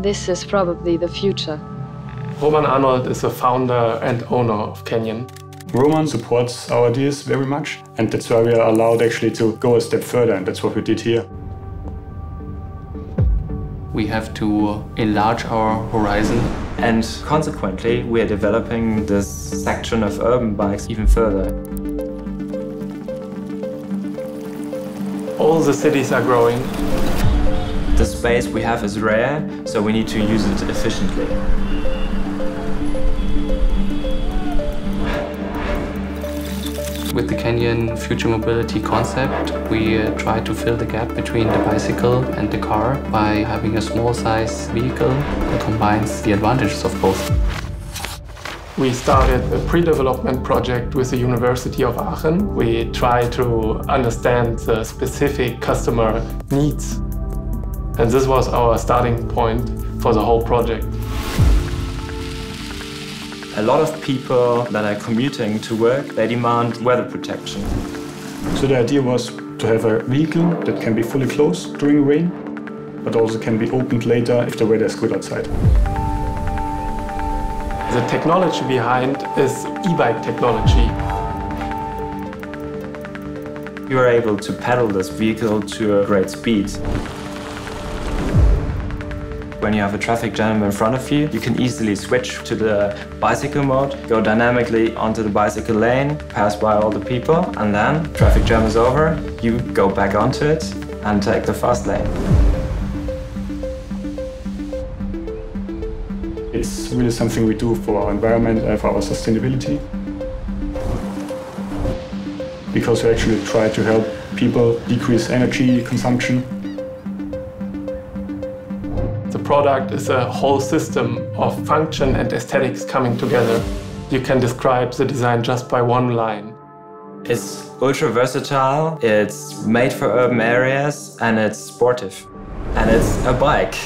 this is probably the future. Roman Arnold is the founder and owner of Canyon. Roman supports our ideas very much, and that's why we are allowed actually to go a step further, and that's what we did here. We have to enlarge our horizon. And consequently, we are developing this section of urban bikes even further. All the cities are growing. The space we have is rare, so we need to use it efficiently. With the Canyon Future Mobility concept, we uh, try to fill the gap between the bicycle and the car by having a small size vehicle that combines the advantages of both. We started a pre-development project with the University of Aachen. We try to understand the specific customer needs. And this was our starting point for the whole project. A lot of people that are commuting to work, they demand weather protection. So the idea was to have a vehicle that can be fully closed during rain, but also can be opened later if the weather is good outside. The technology behind is e-bike technology. You are able to pedal this vehicle to a great speed. When you have a traffic jam in front of you, you can easily switch to the bicycle mode, go dynamically onto the bicycle lane, pass by all the people, and then traffic jam is over, you go back onto it and take the fast lane. It's really something we do for our environment and for our sustainability. Because we actually try to help people decrease energy consumption product is a whole system of function and aesthetics coming together. You can describe the design just by one line. It's ultra versatile, it's made for urban areas, and it's sportive. And it's a bike.